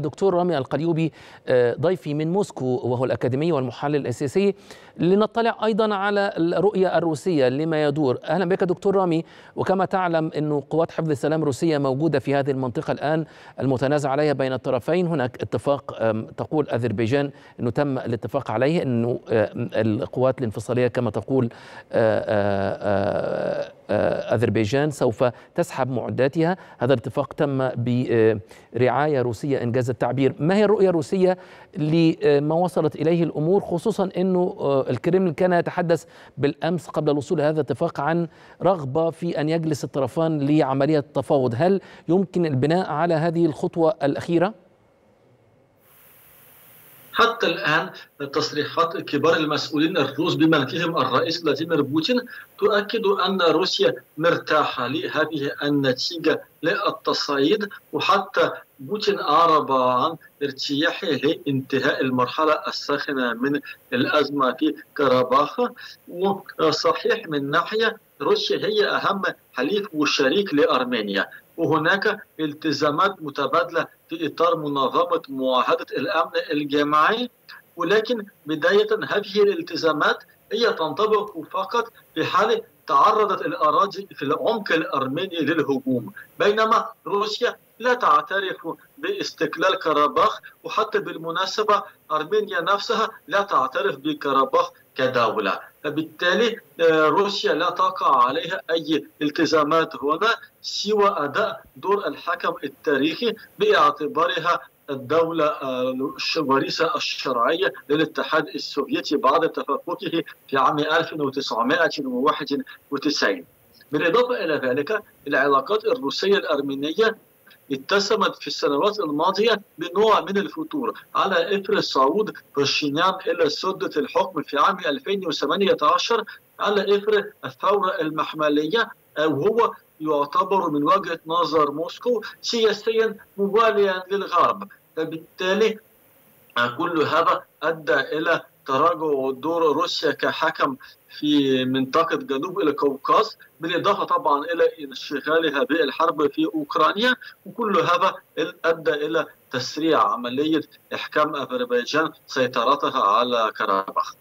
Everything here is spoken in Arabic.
دكتور رامي القليوبي ضيفي من موسكو وهو الأكاديمي والمحلل السياسي لنطلع أيضا على الرؤية الروسية لما يدور. أهلا بك دكتور رامي وكما تعلم أنه قوات حفظ السلام الروسية موجودة في هذه المنطقة الآن المتنازع عليها بين الطرفين. هناك اتفاق تقول أذربيجان أنه تم الاتفاق عليه أنه القوات الانفصالية كما تقول أذربيجان سوف تسحب معداتها. هذا الاتفاق تم برعاية روسية إنجاز التعبير. ما هي الرؤية الروسية لما وصلت إليه الأمور خصوصا أنه الكرملين كان يتحدث بالأمس قبل الوصول لهذا الاتفاق عن رغبة في أن يجلس الطرفان لعملية تفاوض هل يمكن البناء على هذه الخطوة الأخيرة؟ حتى الآن تصريحات كبار المسؤولين الروس بما فيهم الرئيس فلاديمير بوتين تؤكد أن روسيا مرتاحة لهذه النتيجة للتصعيد وحتى بوتين أعرب عن ارتياحه لانتهاء المرحلة الساخنة من الأزمة في كاراباخ. وصحيح من ناحية روسيا هي أهم حليف وشريك لأرمينيا. وهناك التزامات متبادلة في إطار منظمة معاهدة الأمن الجماعي ولكن بداية هذه الالتزامات هي تنطبق فقط في حال تعرضت الأراضي في العمق الأرميني للهجوم. بينما روسيا لا تعترف باستقلال كاراباخ وحتى بالمناسبة أرمينيا نفسها لا تعترف بكاراباخ كدولة فبالتالي روسيا لا تقع عليها أي التزامات هنا سوى أداء دور الحكم التاريخي باعتبارها الدولة الوريثة الشرعية للاتحاد السوفيتي بعد تفككه في عام 1991 بالإضافة إلى ذلك العلاقات الروسية الأرمينية اتسمت في السنوات الماضية بنوع من الفتور على إثر صعود باشينيان إلى سدة الحكم في عام 2018 على إثر الثورة المحملية وهو يعتبر من وجهة نظر موسكو سياسيا مواليا للغرب. فبالتالي كل هذا أدى إلى تراجع دور روسيا كحكم في منطقة جنوب القوقاز بالإضافة طبعا إلى انشغالها بالحرب في أوكرانيا وكل هذا أدى إلى تسريع عملية إحكام أذربيجان سيطرتها على كاراباخ.